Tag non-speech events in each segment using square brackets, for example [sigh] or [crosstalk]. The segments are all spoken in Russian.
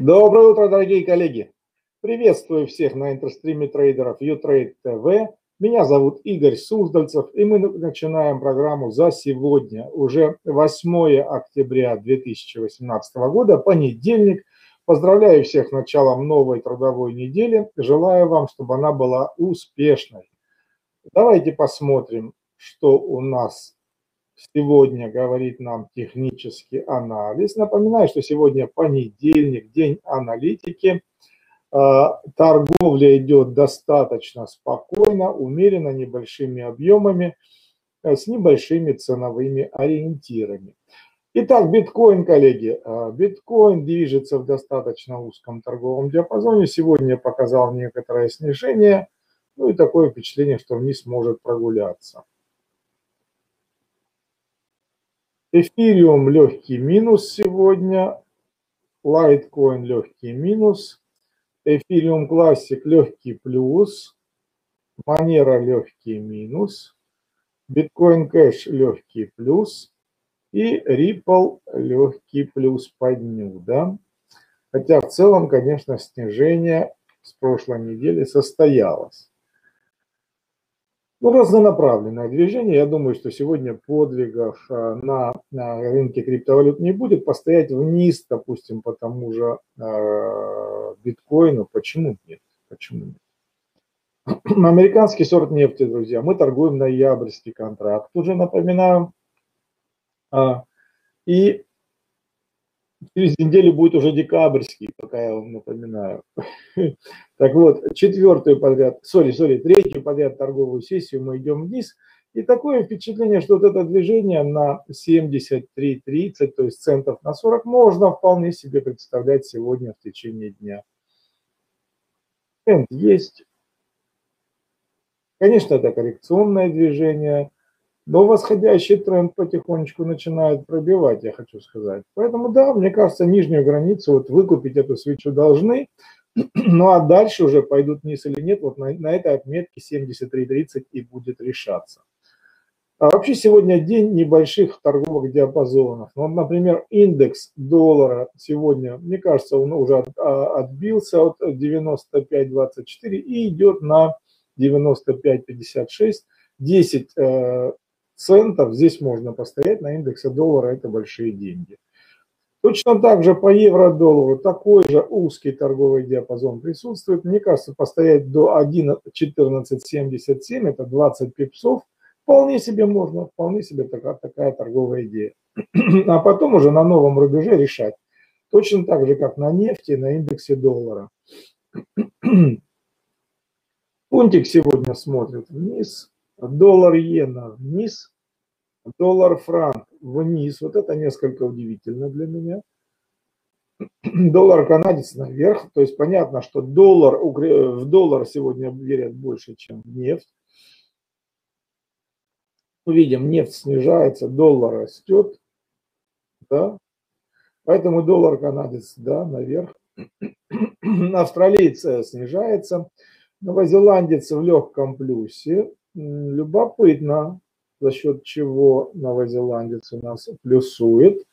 Доброе утро, дорогие коллеги! Приветствую всех на интерстриме трейдеров Utrade TV. Меня зовут Игорь Суздальцев, и мы начинаем программу за сегодня, уже 8 октября 2018 года, понедельник. Поздравляю всех с началом новой трудовой недели. Желаю вам, чтобы она была успешной. Давайте посмотрим, что у нас сегодня говорит нам технический анализ. Напоминаю, что сегодня понедельник, день аналитики. А, торговля идет достаточно спокойно, умеренно, небольшими объемами, э, с небольшими ценовыми ориентирами. Итак, биткоин, коллеги. А, биткоин движется в достаточно узком торговом диапазоне. Сегодня показал некоторое снижение. Ну и такое впечатление, что вниз может прогуляться. Эфириум легкий минус сегодня. Лайткоин легкий минус. Эфириум классик легкий плюс. Манера легкий минус. Биткоин кэш легкий плюс. И Ripple легкий плюс по дню. Да? Хотя в целом, конечно, снижение с прошлой недели состоялось. Ну, разнонаправленное движение. Я думаю, что сегодня подвигов на, на рынке криптовалют не будет. Постоять вниз, допустим, по тому же э, биткоину. Почему нет? Почему нет? [clears throat] Американский сорт нефти, друзья. Мы торгуем ноябрьский контракт. Уже напоминаю. А, и через неделю будет уже декабрьский, пока я вам напоминаю. [laughs] Так вот, четвертую подряд, сори, сори, третью подряд торговую сессию мы идем вниз. И такое впечатление, что вот это движение на 73.30, то есть центов на 40, можно вполне себе представлять сегодня в течение дня. Тренд есть. Конечно, это коррекционное движение. Но восходящий тренд потихонечку начинает пробивать, я хочу сказать. Поэтому да, мне кажется, нижнюю границу вот выкупить эту свечу должны. [clears throat] Ну а дальше уже пойдут вниз или нет, вот на, на этой отметке 73.30 и будет решаться. А вообще сегодня день небольших торговых диапазонов. Вот, например, индекс доллара сегодня, мне кажется, он уже от, а, отбился от 95.24 и идет на 95.56. 10 центов здесь можно постоять на индексе доллара, это большие деньги. Точно так же по евро-доллару такой же узкий торговый диапазон присутствует. Мне кажется, постоять до 14.77, это 20 пипсов, вполне себе можно, вполне себе такая, такая торговая идея. А потом уже на новом рубеже решать. Точно так же, как на нефти, на индексе доллара. Пунктик сегодня смотрит вниз, доллар-иена вниз, доллар-франк вниз. Вот это несколько удивительно для меня. [clears throat] Доллар-канадец наверх. То есть понятно, что доллар, в доллар сегодня верят больше, чем в нефть. Видим, нефть снижается, доллар растет. Да? Поэтому доллар-канадец да, наверх. [clears throat] Австралиец снижается. Новозеландец в легком плюсе. Любопытно, за счет чего новозеландец у нас плюсует.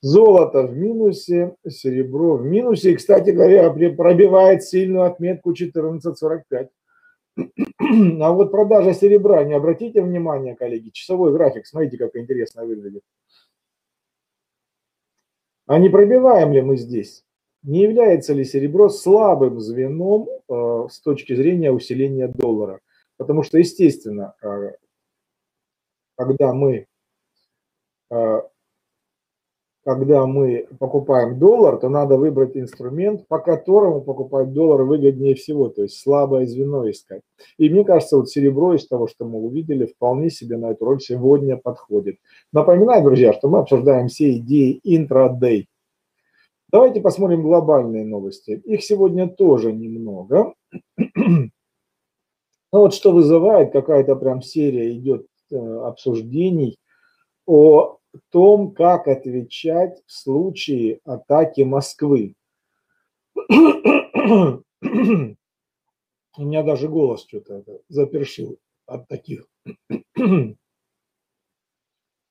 Золото в минусе, серебро в минусе. И, кстати говоря, пробивает сильную отметку 14.45. [clears throat] А вот продажа серебра, не обратите внимания, коллеги, часовой график, смотрите, как интересно выглядит. А не пробиваем ли мы здесь? Не является ли серебро слабым звеном э, с точки зрения усиления доллара? Потому что, естественно, э, когда мы, э, когда мы покупаем доллар, то надо выбрать инструмент, по которому покупать доллар выгоднее всего, то есть слабое звено искать. И мне кажется, вот серебро из того, что мы увидели, вполне себе на эту роль сегодня подходит. Напоминаю, друзья, что мы обсуждаем все идеи интрадей. Давайте посмотрим глобальные новости. Их сегодня тоже немного. [clears throat] Ну вот что вызывает, какая-то прям серия идет э, обсуждений о том, как отвечать в случае атаки Москвы. У меня даже голос что-то запершил от таких,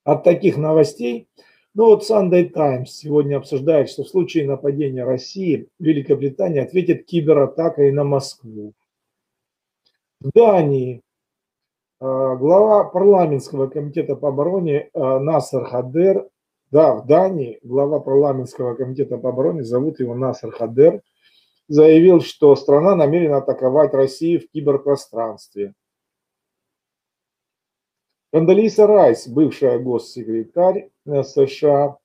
от таких новостей. Ну вот Sunday Times сегодня обсуждает, что в случае нападения России Великобритания ответит кибератакой на Москву. Дании а, глава парламентского комитета по обороне а, Насар Хадер, да, в Дании глава парламентского комитета по обороне, зовут его Насар Хадер, заявил, что страна намерена атаковать Россию в киберпространстве. Кандалиса Райс, бывшая госсекретарь э, США,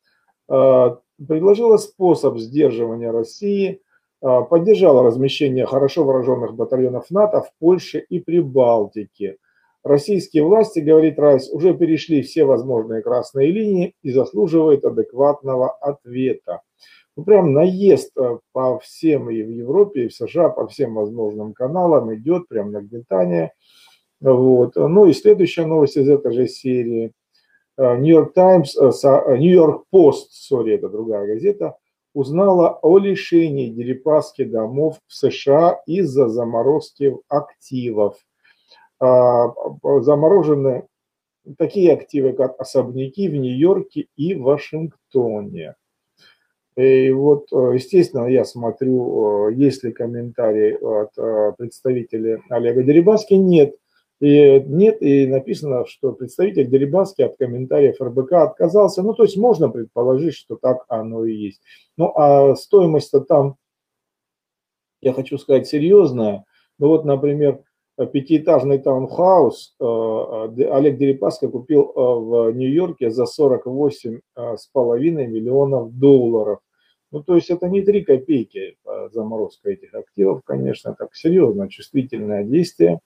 э, предложила способ сдерживания России, поддержала размещение хорошо вооруженных батальонов НАТО в Польше и Прибалтике. Российские власти, говорит Райс, уже перешли все возможные красные линии и заслуживают адекватного ответа. Ну, прям наезд по всем и в Европе, и в США, по всем возможным каналам идет, прям нагнетание – вот. Ну и следующая новость из этой же серии. Нью-Йорк Таймс, Нью-Йорк Пост, сори, это другая газета, узнала о лишении Дерипаски домов в США из-за заморозки активов. А, заморожены такие активы, как особняки в Нью-Йорке и Вашингтоне. И вот, естественно, я смотрю, есть ли комментарии от представителей Олега Дерибаски. Нет, и нет, и написано, что представитель Дерибаски от комментариев РБК отказался. Ну, то есть можно предположить, что так оно и есть. Ну, а стоимость-то там, я хочу сказать, серьезная. Ну, вот, например, пятиэтажный таунхаус э, э, Олег Дерипаска купил э, в Нью-Йорке за 48,5 миллионов долларов. Ну, то есть это не 3 копейки заморозка этих активов, конечно, так серьезно, чувствительное действие.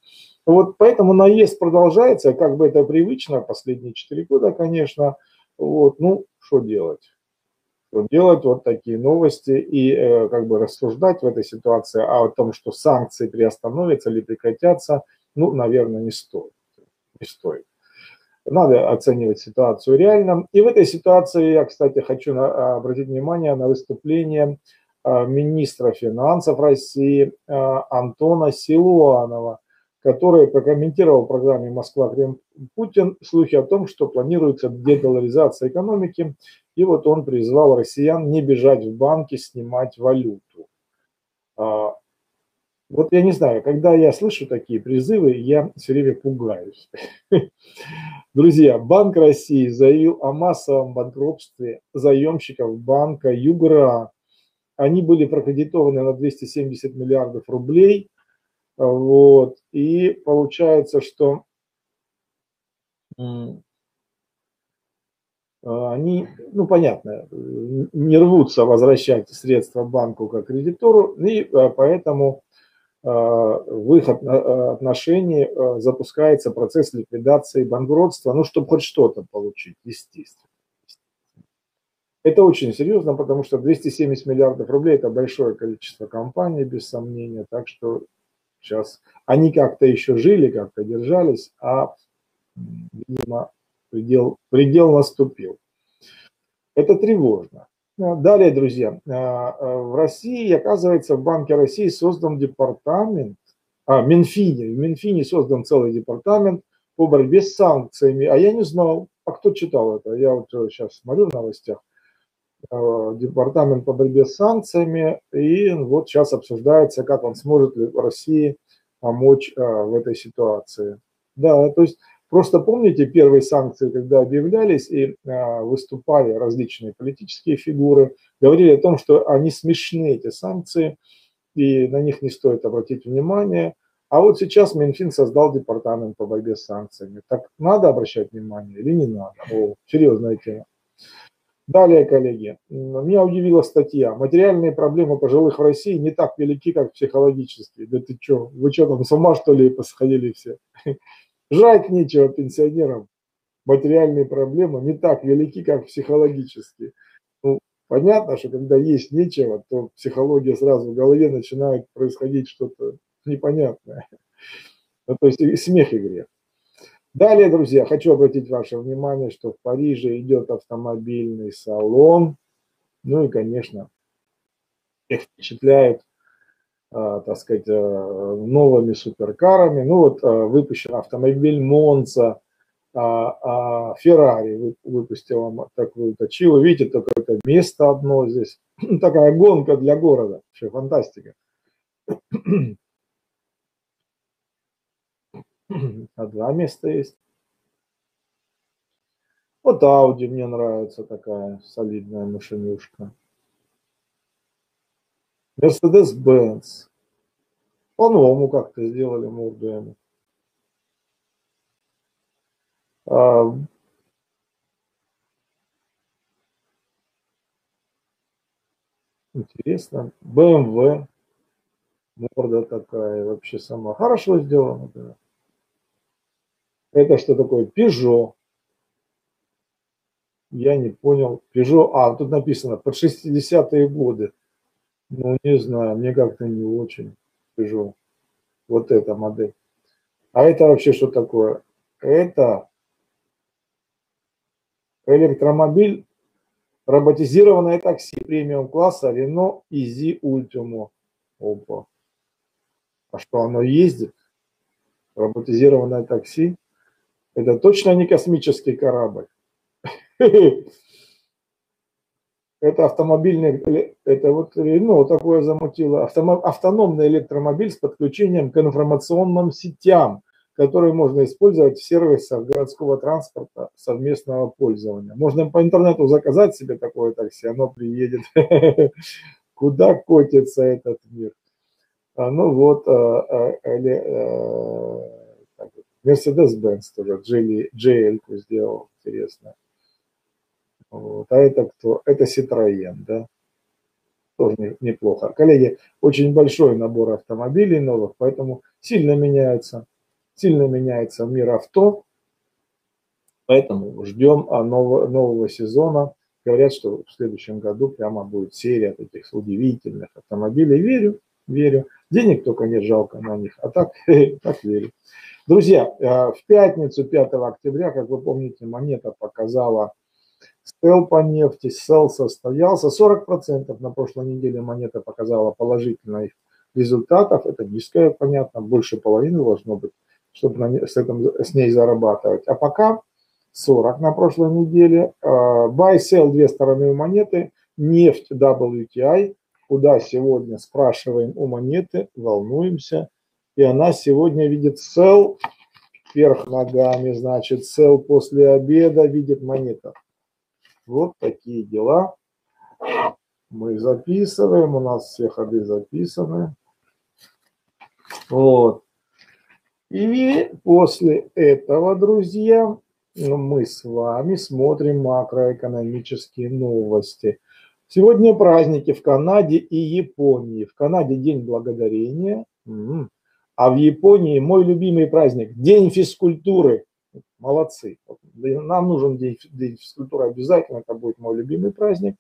Вот поэтому наезд продолжается, как бы это привычно, последние 4 года, конечно. Вот, ну, что делать? Что делать? Вот такие новости и э, как бы рассуждать в этой ситуации а о том, что санкции приостановятся или прекратятся, ну, наверное, не стоит. Не стоит. Надо оценивать ситуацию реально. И в этой ситуации я, кстати, хочу обратить внимание на выступление э, министра финансов России э, Антона Силуанова который прокомментировал в программе «Москва-Крем Путин» слухи о том, что планируется дедоларизация экономики, и вот он призвал россиян не бежать в банки, снимать валюту. А, вот я не знаю, когда я слышу такие призывы, я все время пугаюсь. [laughs] Друзья, Банк России заявил о массовом банкротстве заемщиков банка Югра. Они были прокредитованы на 270 миллиардов рублей – вот. И получается, что они, ну понятно, не рвутся возвращать средства банку как кредитору, и а, поэтому а, в их отношении а, запускается процесс ликвидации банкротства, ну, чтобы хоть что-то получить, естественно. Это очень серьезно, потому что 270 миллиардов рублей – это большое количество компаний, без сомнения, так что Сейчас они как-то еще жили, как-то держались, а, видимо, предел, предел наступил. Это тревожно. Далее, друзья, а, а, в России, оказывается, в Банке России создан департамент, а, Минфине, в Минфине создан целый департамент по борьбе с санкциями. А я не знал, а кто читал это? Я вот сейчас смотрю в новостях. Э, департамент по борьбе с санкциями, и вот сейчас обсуждается, как он сможет ли России помочь э, в этой ситуации. Да, то есть просто помните первые санкции, когда объявлялись и э, выступали различные политические фигуры, говорили о том, что они смешны, эти санкции, и на них не стоит обратить внимание. А вот сейчас Минфин создал департамент по борьбе с санкциями. Так надо обращать внимание или не надо? О, серьезная тема. Далее, коллеги, меня удивила статья. Материальные проблемы пожилых в России не так велики, как психологические. Да ты что, вы что там с ума что ли посходили все? Жать нечего пенсионерам. Материальные проблемы не так велики, как психологические. Ну, понятно, что когда есть нечего, то психология сразу в голове начинает происходить что-то непонятное. Ну, то есть смех и грех. Далее, друзья, хочу обратить ваше внимание, что в Париже идет автомобильный салон. Ну и, конечно, их впечатляют, э, так сказать, э, новыми суперкарами. Ну вот э, выпущен автомобиль Монца а, а Феррари выпустила такую-то Чилу. Видите, только это место одно здесь. [clears throat] Такая гонка для города. Вообще фантастика. [clears throat] А два места есть. Вот Audi мне нравится такая солидная машинюшка. Mercedes-Benz. По-новому как-то сделали морду ему. А, интересно. BMW. Морда такая вообще сама. Хорошо сделано. Да. Это что такое? Peugeot. Я не понял. Peugeot. А, тут написано под 60-е годы. Ну, не знаю, мне как-то не очень Peugeot. Вот эта модель. А это вообще что такое? Это электромобиль, роботизированное такси премиум класса Renault Easy Ultimo. Опа. А что оно ездит? Роботизированное такси? Это точно не космический корабль. [laughs] Это автомобильный, это вот, ну, такое замутило, автономный электромобиль с подключением к информационным сетям, которые можно использовать в сервисах городского транспорта совместного пользования. Можно по интернету заказать себе такое такси, оно приедет. [laughs] Куда котится этот мир? А, ну вот, Mercedes-Benz тоже, GL сделал, интересно. Вот. А это кто? Это Citroën, да? Тоже неплохо. Коллеги, очень большой набор автомобилей новых, поэтому сильно меняется, сильно меняется мир авто. Поэтому ждем а, нового, нового сезона. Говорят, что в следующем году прямо будет серия таких удивительных автомобилей. Верю, верю. Денег только нет жалко на них, а так, [laughs] так верю. Друзья, э, в пятницу, 5 октября, как вы помните, монета показала Сел по нефти, сел состоялся. 40% на прошлой неделе монета показала положительных результатов. Это низкое, понятно, больше половины должно быть, чтобы на, с, этим, с ней зарабатывать. А пока 40 на прошлой неделе. А, buy, sell две стороны монеты. Нефть WTI, куда сегодня спрашиваем у монеты, волнуемся. И она сегодня видит sell вверх ногами, значит, sell после обеда видит монета. Вот такие дела. Мы записываем, у нас все ходы записаны. Вот. И после этого, друзья, мы с вами смотрим макроэкономические новости. Сегодня праздники в Канаде и Японии. В Канаде День Благодарения, а в Японии мой любимый праздник – День физкультуры. Молодцы. Нам нужен день, день физкультуры обязательно. Это будет мой любимый праздник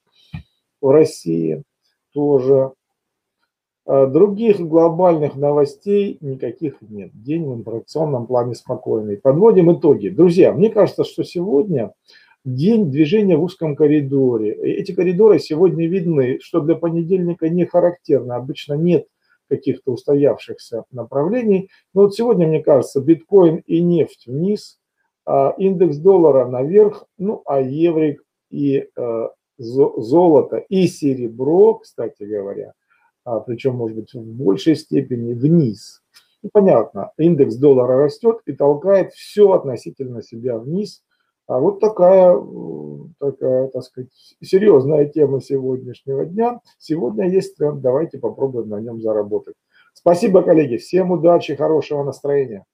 в России тоже. А других глобальных новостей никаких нет. День в информационном плане спокойный. Подводим итоги. Друзья, мне кажется, что сегодня день движения в узком коридоре. Эти коридоры сегодня видны, что для понедельника не характерно. Обычно нет каких-то устоявшихся направлений. Но вот сегодня, мне кажется, биткоин и нефть вниз, индекс доллара наверх, ну а еврик и э, золото и серебро, кстати говоря, а, причем, может быть, в большей степени вниз. Ну, понятно, индекс доллара растет и толкает все относительно себя вниз. А вот такая, такая, так сказать, серьезная тема сегодняшнего дня. Сегодня есть тренд, давайте попробуем на нем заработать. Спасибо, коллеги, всем удачи, хорошего настроения.